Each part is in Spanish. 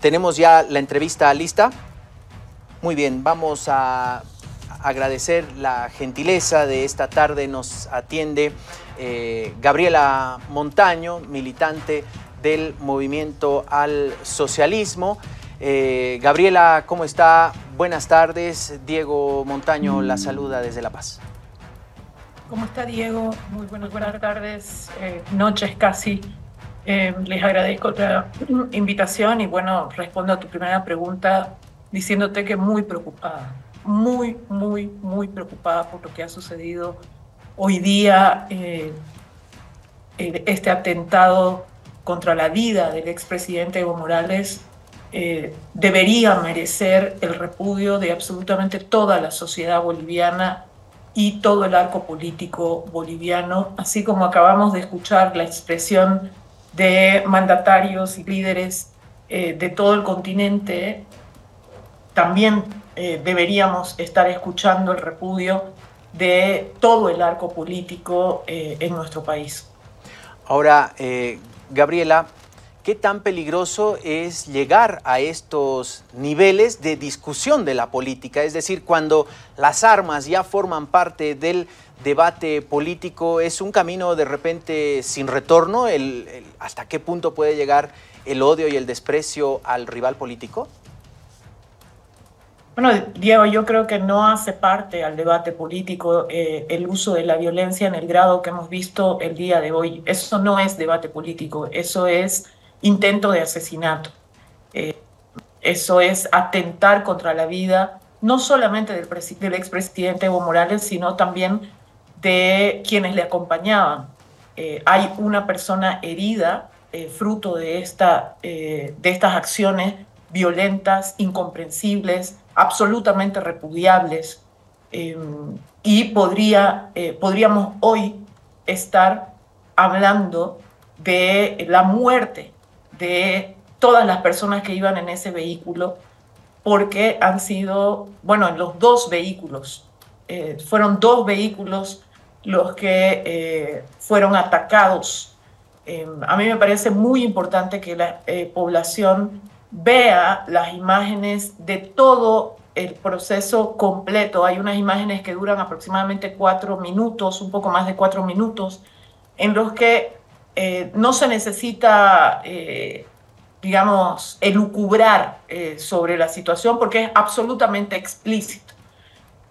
tenemos ya la entrevista lista. Muy bien, vamos a agradecer la gentileza de esta tarde. Nos atiende eh, Gabriela Montaño, militante del movimiento al socialismo. Eh, Gabriela, ¿cómo está? Buenas tardes. Diego Montaño la saluda desde La Paz. ¿Cómo está Diego? Muy buenas, buenas tardes, eh, noches casi. Les agradezco la invitación y bueno, respondo a tu primera pregunta diciéndote que muy preocupada, muy, muy, muy preocupada por lo que ha sucedido hoy día, eh, este atentado contra la vida del expresidente Evo Morales eh, debería merecer el repudio de absolutamente toda la sociedad boliviana y todo el arco político boliviano, así como acabamos de escuchar la expresión de mandatarios y líderes eh, de todo el continente también eh, deberíamos estar escuchando el repudio de todo el arco político eh, en nuestro país. Ahora, Gabriela, ¿qué tan peligroso es llegar a estos niveles de discusión de la política? Es decir, cuando las armas ya forman parte del debate político, ¿es un camino de repente sin retorno? ¿Hasta qué punto puede llegar el odio y el desprecio al rival político? Bueno, Diego, yo creo que no hace parte al debate político eh, el uso de la violencia en el grado que hemos visto el día de hoy. Eso no es debate político, eso es intento de asesinato. Eh, eso es atentar contra la vida, no solamente del, del expresidente Evo Morales, sino también de quienes le acompañaban. Eh, hay una persona herida fruto de, esta, de estas acciones violentas, incomprensibles, absolutamente repudiables eh, y podría, eh, podríamos hoy estar hablando de la muerte de todas las personas que iban en ese vehículo porque han sido, bueno, en los dos vehículos, eh, fueron dos vehículos los que fueron atacados. a mí me parece muy importante que la población vea las imágenes de todo el proceso completo. Hay unas imágenes que duran aproximadamente cuatro minutos, un poco más de cuatro minutos, en los que eh, no se necesita, eh, digamos, elucubrar eh, sobre la situación porque es absolutamente explícito.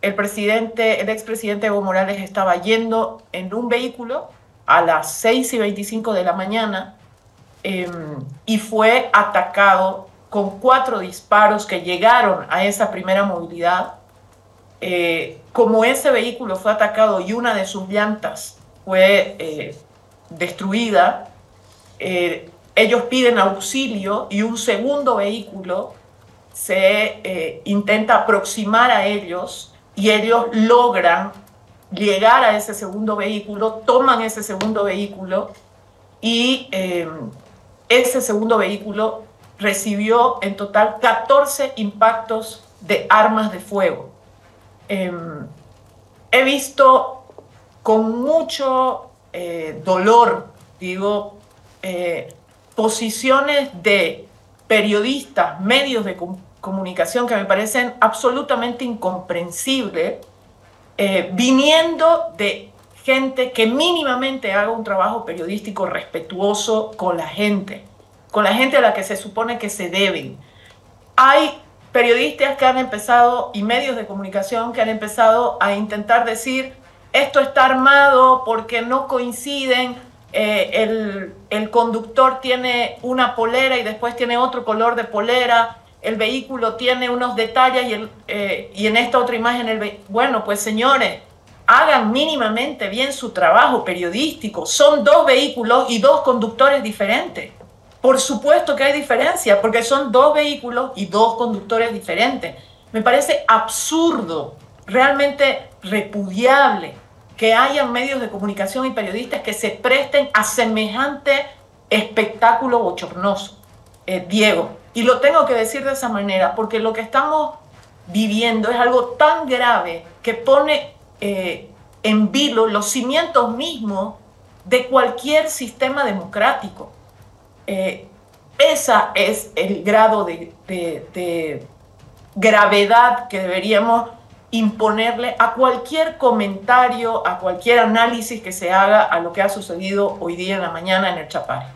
El presidente, el expresidente Evo Morales estaba yendo en un vehículo a las 6 y 25 de la mañana em, y fue atacado con cuatro disparos que llegaron a esa primera movilidad. Eh, como ese vehículo fue atacado y una de sus llantas fue eh, destruida, eh, ellos piden auxilio y un segundo vehículo se intenta aproximar a ellos y ellos logran llegar a ese segundo vehículo, toman ese segundo vehículo y ese segundo vehículo recibió en total 14 impactos de armas de fuego. Em, he visto con mucho eh, dolor, digo, eh, posiciones de periodistas, medios de comunicación que me parecen absolutamente incomprensibles, eh, viniendo de gente que mínimamente haga un trabajo periodístico respetuoso con la gente con la gente a la que se supone que se deben. Hay periodistas que han empezado y medios de comunicación que han empezado a intentar decir esto está armado porque no coinciden, eh, el, el, conductor tiene una polera y después tiene otro color de polera, el vehículo tiene unos detalles y, eh, en esta otra imagen, el bueno, pues señores, hagan mínimamente bien su trabajo periodístico. Son dos vehículos y dos conductores diferentes. Por supuesto que hay diferencia, porque son dos vehículos y dos conductores diferentes. Me parece absurdo, realmente repudiable que haya medios de comunicación y periodistas que se presten a semejante espectáculo bochornoso, eh, Diego. Y lo tengo que decir de esa manera, porque lo que estamos viviendo es algo tan grave que pone eh, en vilo los cimientos mismos de cualquier sistema democrático. Eh, Ese es el grado de, de gravedad que deberíamos imponerle a cualquier comentario, a cualquier análisis que se haga a lo que ha sucedido hoy día en la mañana en el Chapare.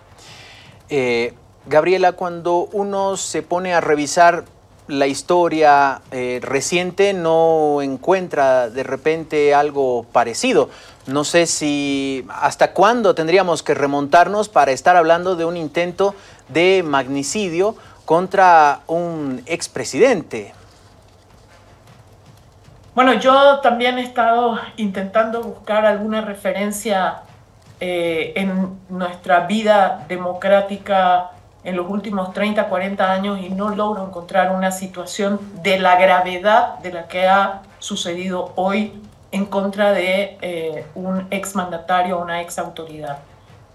Eh, Gabriela, cuando uno se pone a revisar la historia eh, reciente, no encuentra de repente algo parecido. No sé si hasta cuándo tendríamos que remontarnos para estar hablando de un intento de magnicidio contra un expresidente. Bueno, yo también he estado intentando buscar alguna referencia eh, en nuestra vida democrática en los últimos 30, 40 años y no logro encontrar una situación de la gravedad de la que ha sucedido hoy en contra de eh, un exmandatario o una ex autoridad.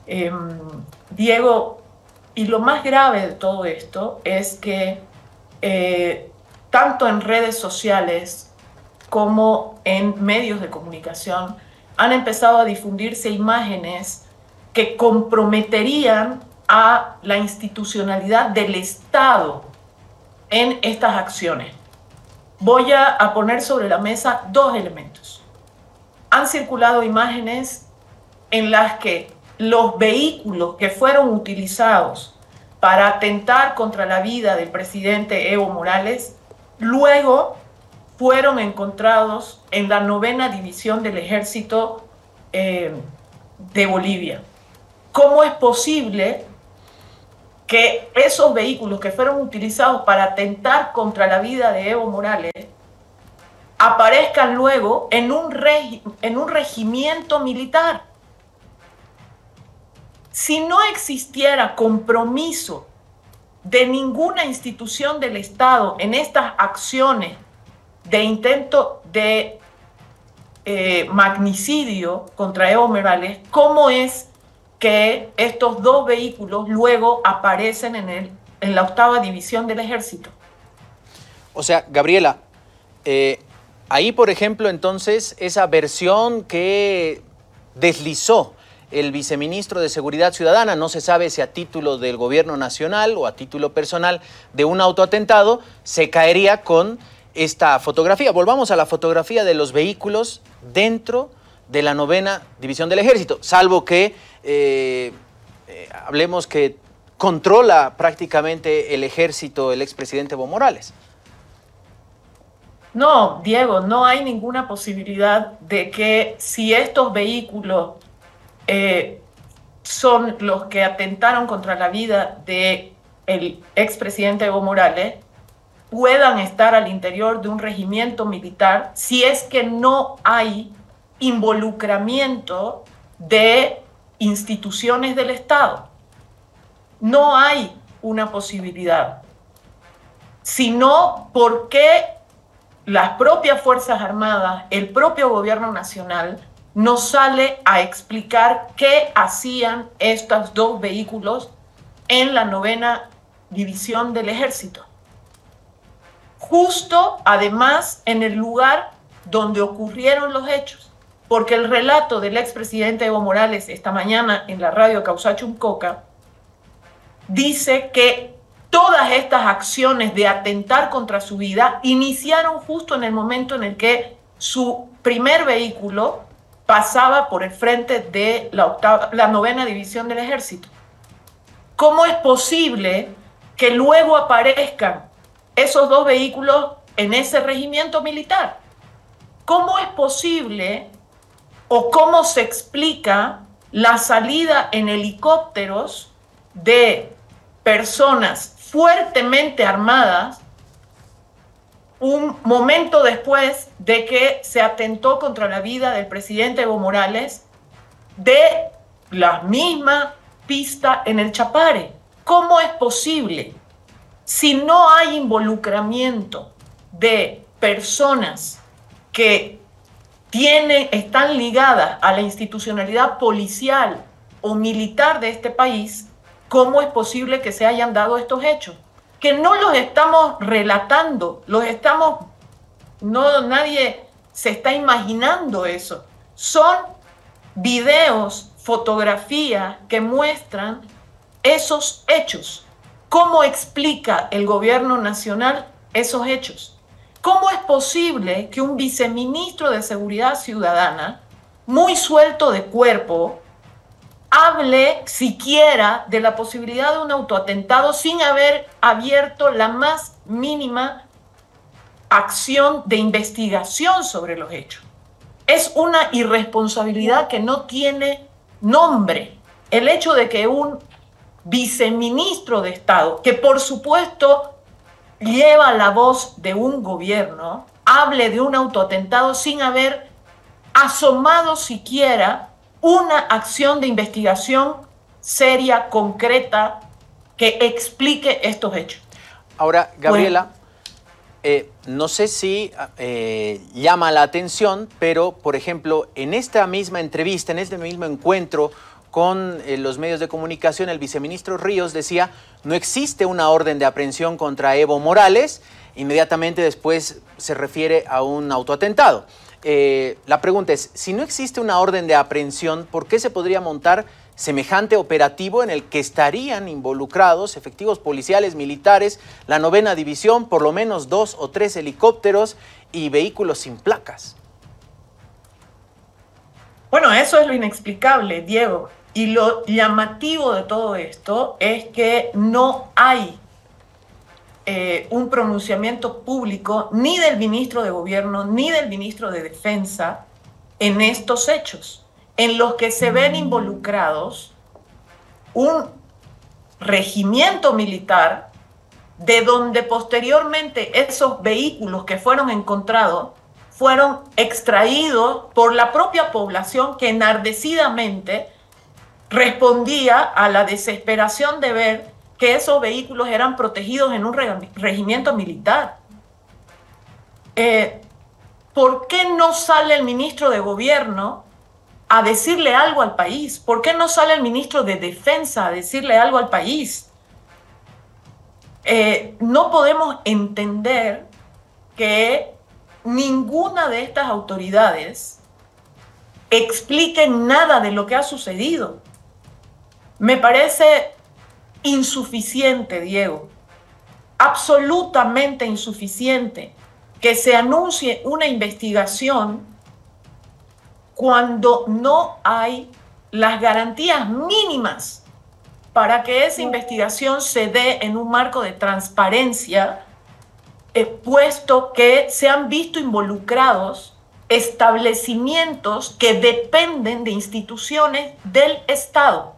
Em, Diego, y lo más grave de todo esto es que eh, tanto en redes sociales como en medios de comunicación han empezado a difundirse imágenes que comprometerían a la institucionalidad del Estado en estas acciones. Voy a, poner sobre la mesa dos elementos. Han circulado imágenes en las que los vehículos que fueron utilizados para atentar contra la vida del presidente Evo Morales, luego fueron encontrados en la novena división del ejército eh, de Bolivia. ¿Cómo es posible que esos vehículos que fueron utilizados para atentar contra la vida de Evo Morales aparezcan luego en un, en un regimiento militar? Si no existiera compromiso de ninguna institución del Estado en estas acciones de intento de eh, magnicidio contra Evo Morales, ¿cómo es que estos dos vehículos luego aparecen en, el, en la octava división del ejército? O sea, Gabriela, eh, ahí por ejemplo entonces esa versión que deslizó el viceministro de Seguridad Ciudadana, no se sabe si a título del gobierno nacional o a título personal de un autoatentado, se caería con esta fotografía. Volvamos a la fotografía de los vehículos dentro de la novena división del ejército, salvo que eh, eh, hablemos que controla prácticamente el ejército el expresidente Evo Morales. No, Diego, no hay ninguna posibilidad de que si estos vehículos eh, son los que atentaron contra la vida del el expresidente Evo Morales, puedan estar al interior de un regimiento militar si es que no hay involucramiento de instituciones del Estado. No hay una posibilidad. Sino porque las propias Fuerzas Armadas, el propio gobierno nacional, nos sale a explicar qué hacían estos dos vehículos en la novena división del ejército justo además en el lugar donde ocurrieron los hechos, porque el relato del expresidente Evo Morales esta mañana en la radio Causachumcoca dice que todas estas acciones de atentar contra su vida iniciaron justo en el momento en el que su primer vehículo pasaba por el frente de la, la novena división del ejército. ¿Cómo es posible que luego aparezcan esos dos vehículos en ese regimiento militar. ¿Cómo es posible o cómo se explica la salida en helicópteros de personas fuertemente armadas un momento después de que se atentó contra la vida del presidente Evo Morales de la misma pista en el Chapare? ¿Cómo es posible? si no hay involucramiento de personas que tienen, están ligadas a la institucionalidad policial o militar de este país, ¿cómo es posible que se hayan dado estos hechos? Que no los estamos relatando, los estamos, no, nadie se está imaginando eso. Son videos, fotografías que muestran esos hechos ¿Cómo explica el gobierno nacional esos hechos? ¿Cómo es posible que un viceministro de Seguridad Ciudadana, muy suelto de cuerpo, hable siquiera de la posibilidad de un autoatentado sin haber abierto la más mínima acción de investigación sobre los hechos? Es una irresponsabilidad que no tiene nombre. El hecho de que un viceministro de Estado, que por supuesto lleva la voz de un gobierno, hable de un autoatentado sin haber asomado siquiera una acción de investigación seria, concreta, que explique estos hechos. Ahora, Gabriela, eh, no sé si eh, llama la atención, pero, por ejemplo, en esta misma entrevista, en este mismo encuentro con eh, los medios de comunicación, el viceministro Ríos decía, no existe una orden de aprehensión contra Evo Morales, inmediatamente después se refiere a un autoatentado. Eh, la pregunta es, si no existe una orden de aprehensión, ¿por qué se podría montar semejante operativo en el que estarían involucrados efectivos policiales, militares, la novena división, por lo menos dos o tres helicópteros y vehículos sin placas? Bueno, eso es lo inexplicable, Diego. Y lo llamativo de todo esto es que no hay eh, un pronunciamiento público ni del ministro de Gobierno ni del ministro de Defensa en estos hechos, en los que se ven involucrados un regimiento militar de donde posteriormente esos vehículos que fueron encontrados fueron extraídos por la propia población que enardecidamente respondía a la desesperación de ver que esos vehículos eran protegidos en un regimiento militar. Eh, ¿Por qué no sale el ministro de gobierno a decirle algo al país? ¿Por qué no sale el ministro de defensa a decirle algo al país? Eh, no podemos entender que ninguna de estas autoridades explique nada de lo que ha sucedido. Me parece insuficiente, Diego, absolutamente insuficiente que se anuncie una investigación cuando no hay las garantías mínimas para que esa investigación se dé en un marco de transparencia, puesto que se han visto involucrados establecimientos que dependen de instituciones del Estado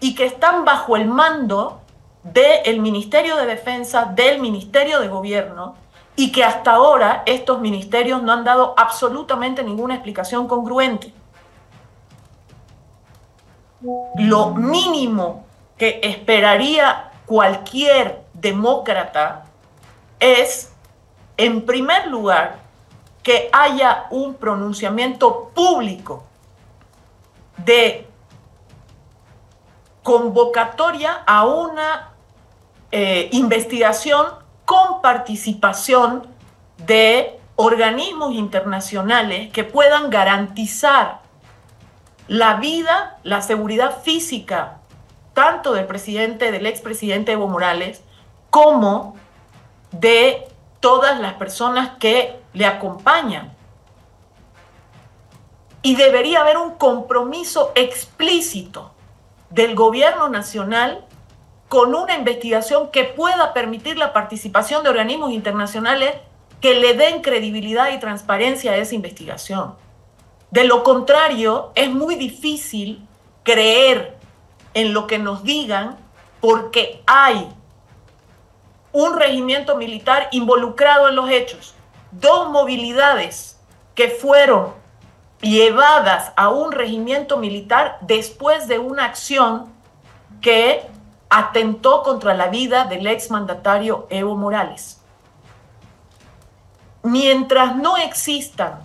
y que están bajo el mando del Ministerio de Defensa, del Ministerio de Gobierno, y que hasta ahora estos ministerios no han dado absolutamente ninguna explicación congruente. Lo mínimo que esperaría cualquier demócrata es, en primer lugar, que haya un pronunciamiento público de convocatoria a una eh, investigación con participación de organismos internacionales que puedan garantizar la vida, la seguridad física, tanto del presidente, del expresidente Evo Morales, como de todas las personas que le acompañan. Y debería haber un compromiso explícito del gobierno nacional con una investigación que pueda permitir la participación de organismos internacionales que le den credibilidad y transparencia a esa investigación. De lo contrario, es muy difícil creer en lo que nos digan porque hay un regimiento militar involucrado en los hechos, dos movilidades que fueron llevadas a un regimiento militar después de una acción que atentó contra la vida del exmandatario Evo Morales. Mientras no existan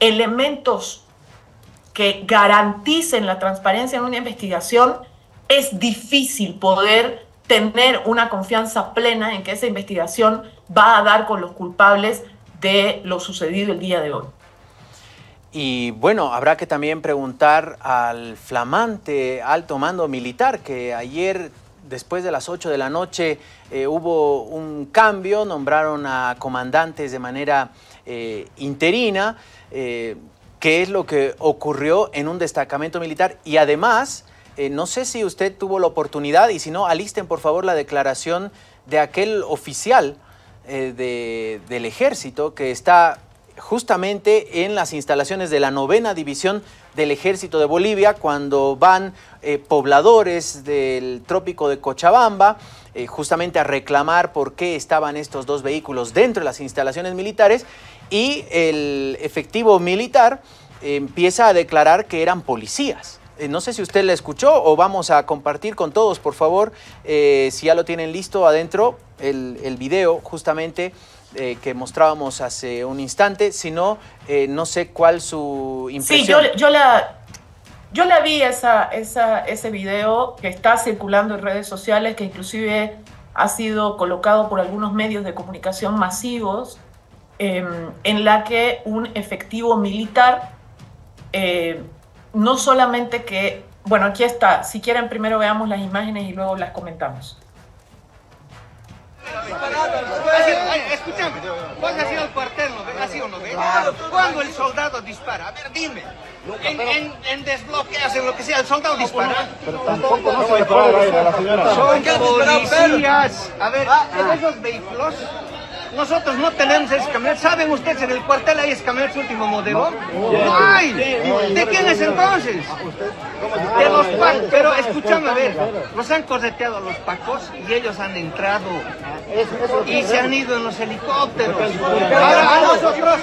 elementos que garanticen la transparencia en una investigación, es difícil poder tener una confianza plena en que esa investigación va a dar con los culpables de lo sucedido el día de hoy. Y bueno, habrá que también preguntar al flamante alto mando militar que ayer después de las 8 de la noche eh, hubo un cambio, nombraron a comandantes de manera eh, interina, eh, qué es lo que ocurrió en un destacamento militar y además, no sé si usted tuvo la oportunidad y si no, alisten por favor la declaración de aquel oficial del ejército que está justamente en las instalaciones de la novena división del ejército de Bolivia cuando van eh, pobladores del trópico de Cochabamba eh, justamente a reclamar por qué estaban estos dos vehículos dentro de las instalaciones militares y el efectivo militar empieza a declarar que eran policías. Eh, no sé si usted la escuchó o vamos a compartir con todos, por favor, si ya lo tienen listo adentro, el, el video justamente eh, que mostrábamos hace un instante, sino eh, no sé cuál su impresión. Sí, yo, la, yo la vi esa, esa, ese video que está circulando en redes sociales, que inclusive ha sido colocado por algunos medios de comunicación masivos, em, en la que un efectivo militar, eh, no solamente que, bueno, aquí está, si quieren primero veamos las imágenes y luego las comentamos. Escúchame, ¿cuándo has ido al cuartel? ¿No ¿Has ido, no ves? ¿Cuándo el soldado dispara? A ver, dime. En, en, en desbloqueas, en lo que sea, el soldado dispara. Pero tampoco no se disparar a la señora. Son policías. A ver, en esos vehículos nosotros no tenemos ese camionet. ¿Saben ustedes en el cuartel hay camionet último modelo? No hay. ¿De quién es entonces? De los pacos. Pero escúchame a ver, los han correteado los pacos y ellos han entrado y se han ido en los helicópteros. Ahora a nosotros,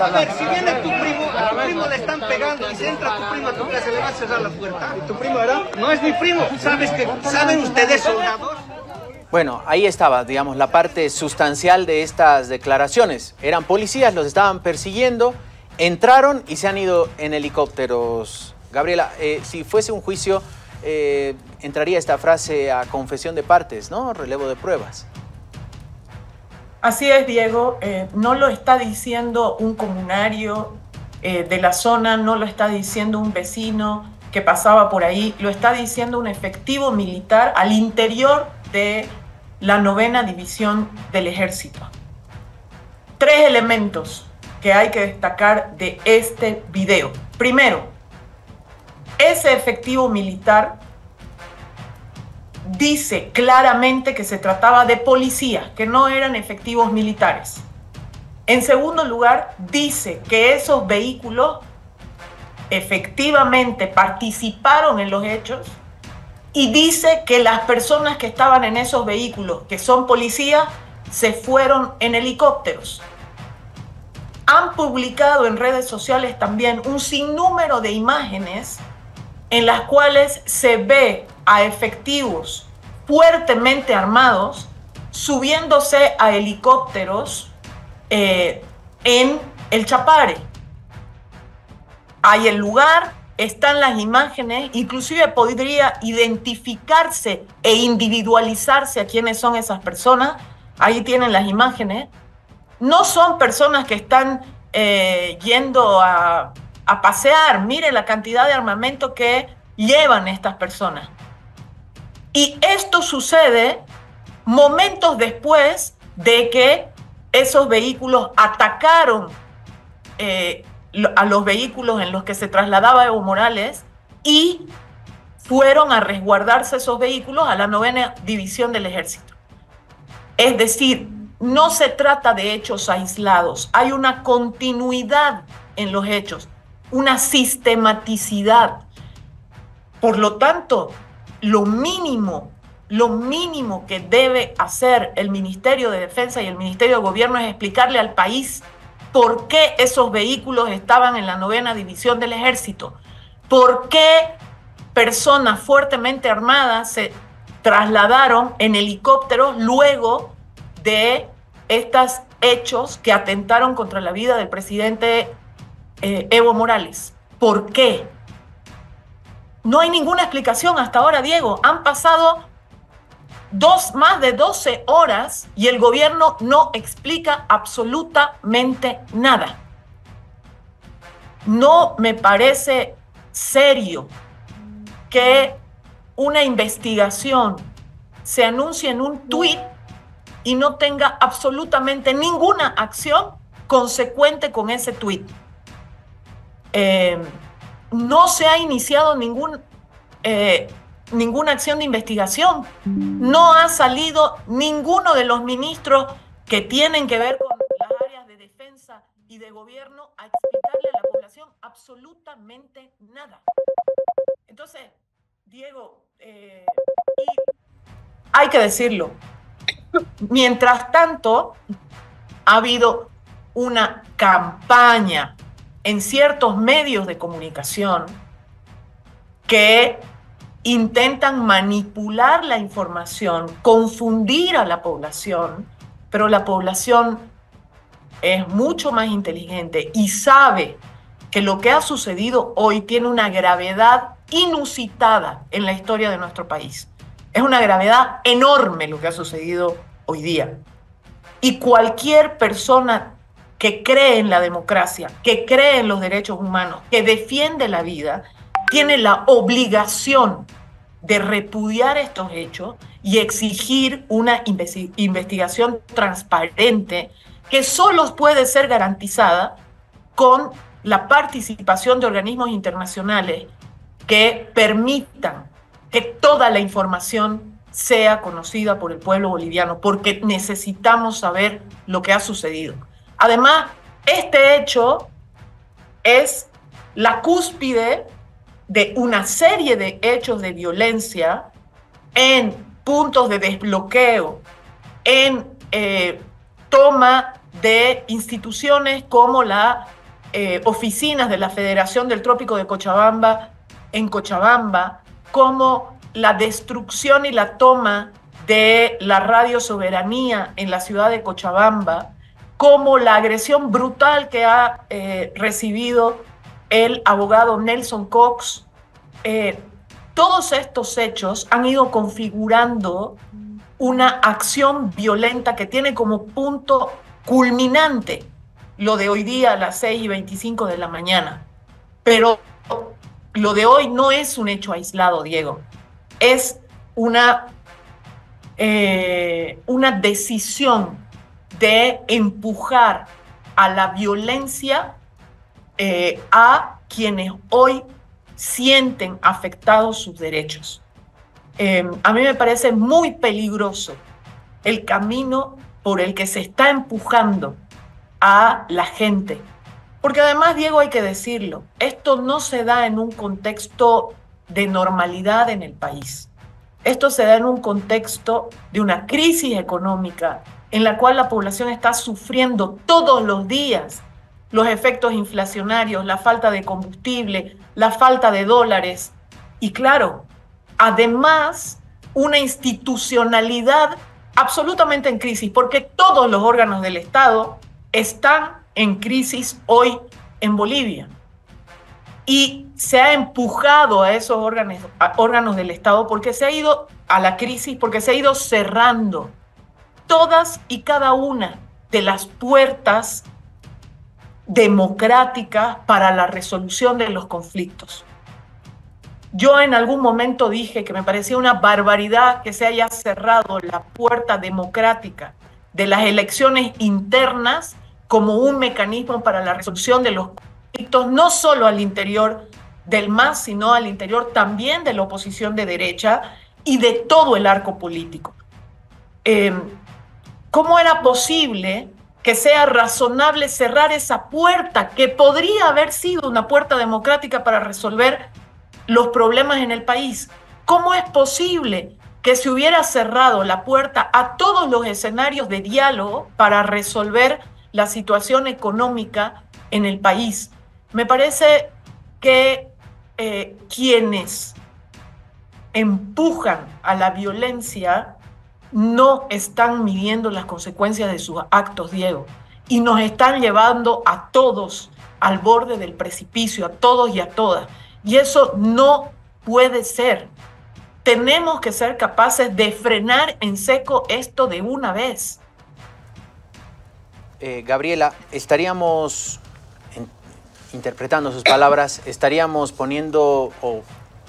A ver, si viene tu primo, a tu primo le están pegando y se entra tu primo a tu casa, le va a cerrar la puerta. ¿Tu primo era? No es mi primo. ¿Sabes que, ¿Saben ustedes soldados? Bueno, ahí estaba, digamos, la parte sustancial de estas declaraciones. Eran policías, los estaban persiguiendo, entraron y se han ido en helicópteros. Gabriela, eh, si fuese un juicio, eh, entraría esta frase a confesión de partes, ¿no? Relevo de pruebas. Así es, Diego. Eh, no lo está diciendo un comunario de la zona, no lo está diciendo un vecino que pasaba por ahí, lo está diciendo un efectivo militar al interior de la novena división del ejército. Tres elementos que hay que destacar de este video. Primero, ese efectivo militar dice claramente que se trataba de policías, que no eran efectivos militares. En segundo lugar, dice que esos vehículos efectivamente participaron en los hechos y dice que las personas que estaban en esos vehículos, que son policías, se fueron en helicópteros. Han publicado en redes sociales también un sinnúmero de imágenes en las cuales se ve a efectivos fuertemente armados subiéndose a helicópteros eh, en el Chapare. Hay el lugar, están las imágenes, inclusive podría identificarse e individualizarse a quiénes son esas personas. Ahí tienen las imágenes. No son personas que están eh, yendo a, pasear. Miren la cantidad de armamento que llevan estas personas. Y esto sucede momentos después de que esos vehículos atacaron eh, a los vehículos en los que se trasladaba Evo Morales y fueron a resguardarse esos vehículos a la novena división del ejército. Es decir, no se trata de hechos aislados, hay una continuidad en los hechos, una sistematicidad. Por lo tanto, lo mínimo, lo mínimo que debe hacer el Ministerio de Defensa y el Ministerio de Gobierno es explicarle al país por qué esos vehículos estaban en la novena división del ejército, por qué personas fuertemente armadas se trasladaron en helicópteros luego de estos hechos que atentaron contra la vida del presidente eh, Evo Morales. ¿Por qué? No hay ninguna explicación hasta ahora, Diego. Han pasado dos, más de 12 horas y el gobierno no explica absolutamente nada. No me parece serio que una investigación se anuncie en un tuit y no tenga absolutamente ninguna acción consecuente con ese tuit. Eh, no se ha iniciado ningún, eh, ninguna acción de investigación. No ha salido ninguno de los ministros que tienen que ver con las áreas de defensa y de gobierno a explicarle a la población absolutamente nada. Entonces, Diego, eh, hay que decirlo, mientras tanto, ha habido una campaña en ciertos medios de comunicación que intentan manipular la información, confundir a la población, pero la población es mucho más inteligente y sabe que lo que ha sucedido hoy tiene una gravedad inusitada en la historia de nuestro país. Es una gravedad enorme lo que ha sucedido hoy día. Y cualquier persona que cree en la democracia, que cree en los derechos humanos, que defiende la vida, tiene la obligación de repudiar estos hechos y exigir una investigación transparente que solo puede ser garantizada con la participación de organismos internacionales que permitan que toda la información sea conocida por el pueblo boliviano, porque necesitamos saber lo que ha sucedido. Además, este hecho es la cúspide de una serie de hechos de violencia en puntos de desbloqueo, en eh, toma de instituciones como las eh, oficinas de la Federación del Trópico de Cochabamba en Cochabamba, como la destrucción y la toma de la radio soberanía en la ciudad de Cochabamba, como la agresión brutal que ha eh, recibido el abogado Nelson Cox. Eh, todos estos hechos han ido configurando una acción violenta que tiene como punto culminante lo de hoy día a las 6 y 25 de la mañana. Pero lo de hoy no es un hecho aislado, Diego. Es una, eh, una decisión de empujar a la violencia eh, a quienes hoy sienten afectados sus derechos. Em, a mí me parece muy peligroso el camino por el que se está empujando a la gente. Porque además, Diego, hay que decirlo, esto no se da en un contexto de normalidad en el país. Esto se da en un contexto de una crisis económica en la cual la población está sufriendo todos los días los efectos inflacionarios, la falta de combustible, la falta de dólares y claro, además una institucionalidad absolutamente en crisis, porque todos los órganos del Estado están en crisis hoy en Bolivia. Y se ha empujado a esos órganos, del Estado porque se ha ido a la crisis, porque se ha ido cerrando todas y cada una de las puertas democráticas para la resolución de los conflictos. Yo en algún momento dije que me parecía una barbaridad que se haya cerrado la puerta democrática de las elecciones internas como un mecanismo para la resolución de los conflictos, no solo al interior del MAS, sino al interior también de la oposición de derecha y de todo el arco político. Eh, ¿Cómo era posible que sea razonable cerrar esa puerta que podría haber sido una puerta democrática para resolver los problemas en el país? ¿Cómo es posible que se hubiera cerrado la puerta a todos los escenarios de diálogo para resolver la situación económica en el país? Me parece que eh, quienes empujan a la violencia no están midiendo las consecuencias de sus actos, Diego, y nos están llevando a todos al borde del precipicio, a todos y a todas. Y eso no puede ser. Tenemos que ser capaces de frenar en seco esto de una vez. Eh, Gabriela, estaríamos, interpretando sus palabras, estaríamos poniendo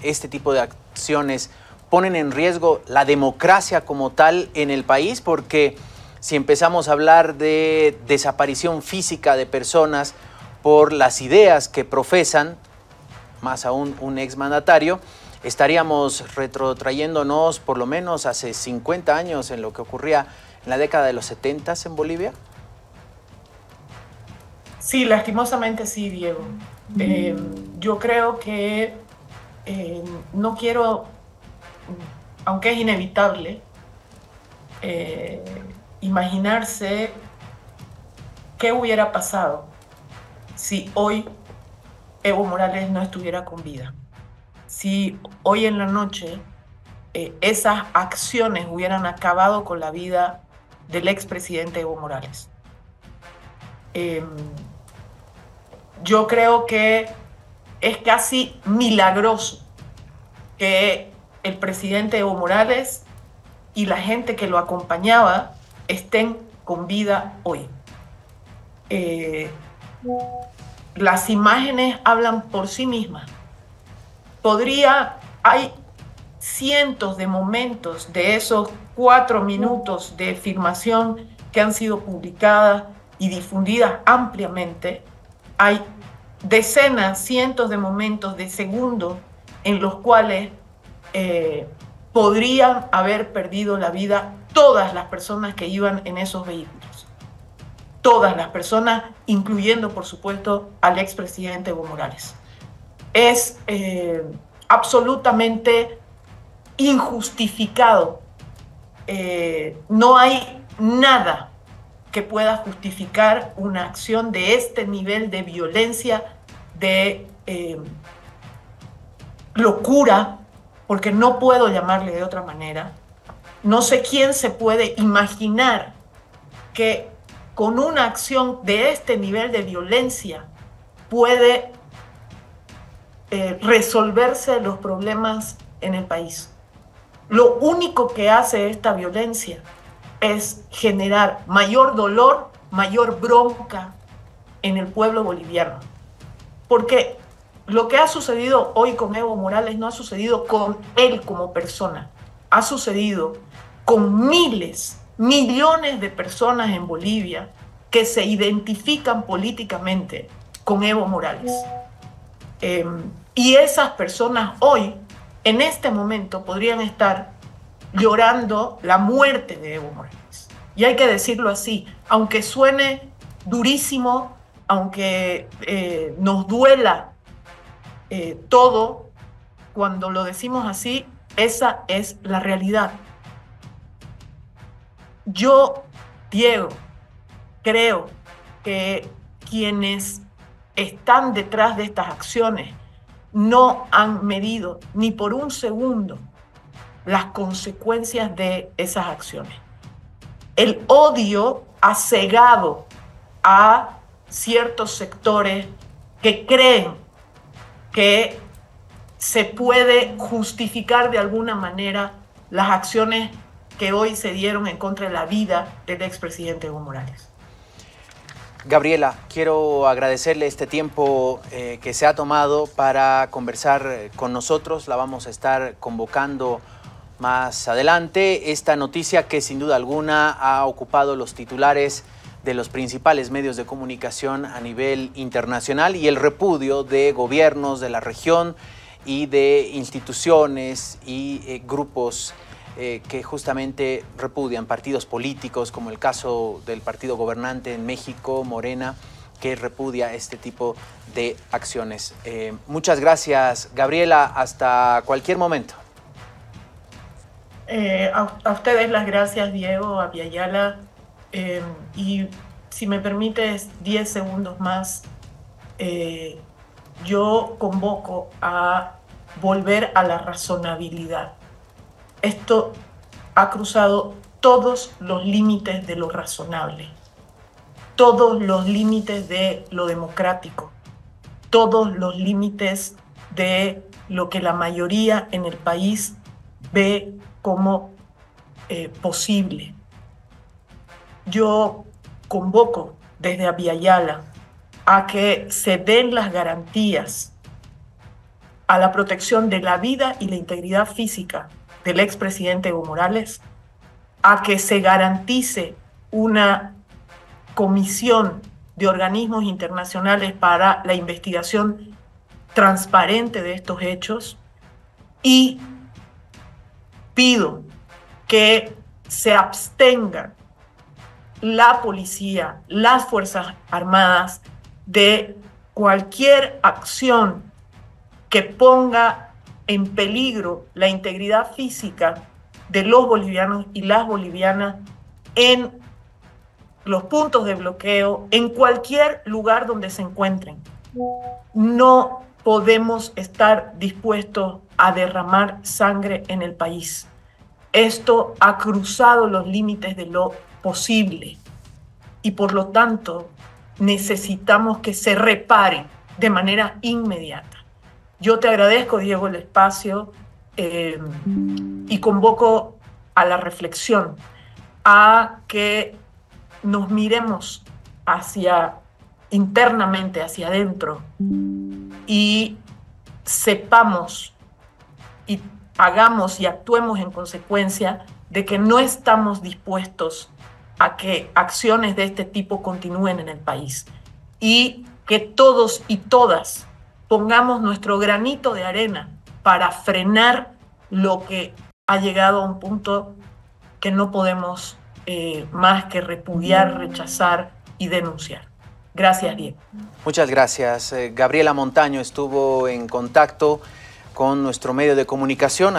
este tipo de acciones ponen en riesgo la democracia como tal en el país, porque si empezamos a hablar de desaparición física de personas por las ideas que profesan, más aún un exmandatario, estaríamos retrotrayéndonos por lo menos hace 50 años en lo que ocurría en la década de los 70 en Bolivia. Sí, lastimosamente sí, Diego. Eh, yo creo que eh, no quiero, aunque es inevitable, eh, imaginarse qué hubiera pasado si hoy Evo Morales no estuviera con vida. Si hoy en la noche esas acciones hubieran acabado con la vida del expresidente Evo Morales. Em, yo creo que es casi milagroso que el presidente Evo Morales y la gente que lo acompañaba estén con vida hoy. Eh, las imágenes hablan por sí mismas. Podría, hay cientos de momentos de esos cuatro minutos de filmación que han sido publicadas y difundidas ampliamente hay decenas, cientos de momentos de segundos en los cuales eh, podrían haber perdido la vida todas las personas que iban en esos vehículos. Todas las personas, incluyendo por supuesto al expresidente Evo Morales. Es eh, absolutamente injustificado. Eh, no hay nada que pueda justificar una acción de este nivel de violencia, de eh, locura, porque no puedo llamarle de otra manera. No sé quién se puede imaginar que con una acción de este nivel de violencia puede eh, resolverse los problemas en el país. Lo único que hace esta violencia es generar mayor dolor, mayor bronca en el pueblo boliviano. Porque lo que ha sucedido hoy con Evo Morales no ha sucedido con él como persona, ha sucedido con miles, millones de personas en Bolivia que se identifican políticamente con Evo Morales. Em, y esas personas hoy, en este momento, podrían estar llorando la muerte de Evo Morales. Y hay que decirlo así, aunque suene durísimo, aunque eh, nos duela eh, todo, cuando lo decimos así, esa es la realidad. Yo, Diego, creo que quienes están detrás de estas acciones no han medido ni por un segundo las consecuencias de esas acciones. El odio ha cegado a ciertos sectores que creen que se puede justificar de alguna manera las acciones que hoy se dieron en contra de la vida del expresidente Evo Morales. Gabriela, quiero agradecerle este tiempo eh, que se ha tomado para conversar eh, con nosotros. La vamos a estar convocando más adelante. Esta noticia que sin duda alguna ha ocupado los titulares de los principales medios de comunicación a nivel internacional y el repudio de gobiernos de la región y de instituciones y eh, grupos eh, que justamente repudian partidos políticos, como el caso del partido gobernante en México, Morena, que repudia este tipo de acciones. Eh, muchas gracias, Gabriela. Hasta cualquier momento. A, ustedes las gracias, Diego, a Viayala. Eh, y si me permites 10 segundos más, eh, yo convoco a volver a la razonabilidad. Esto ha cruzado todos los límites de lo razonable, todos los límites de lo democrático, todos los límites de lo que la mayoría en el país ve como eh, posible. Yo convoco desde Aviala a que se den las garantías a la protección de la vida y la integridad física del expresidente Evo Morales, a que se garantice una comisión de organismos internacionales para la investigación transparente de estos hechos y pido que se abstengan la policía, las Fuerzas Armadas de cualquier acción que ponga en peligro la integridad física de los bolivianos y las bolivianas en los puntos de bloqueo, en cualquier lugar donde se encuentren. No podemos estar dispuestos a derramar sangre en el país. Esto ha cruzado los límites de lo posible y por lo tanto necesitamos que se repare de manera inmediata. Yo te agradezco, Diego, el espacio eh, y convoco a la reflexión, a que nos miremos hacia internamente, hacia adentro y sepamos y hagamos y actuemos en consecuencia de que no estamos dispuestos a que acciones de este tipo continúen en el país y que todos y todas pongamos nuestro granito de arena para frenar lo que ha llegado a un punto que no podemos eh, más que repudiar, rechazar y denunciar. Gracias, Diego. Muchas gracias. Eh, Gabriela Montaño estuvo en contacto con nuestro medio de comunicación.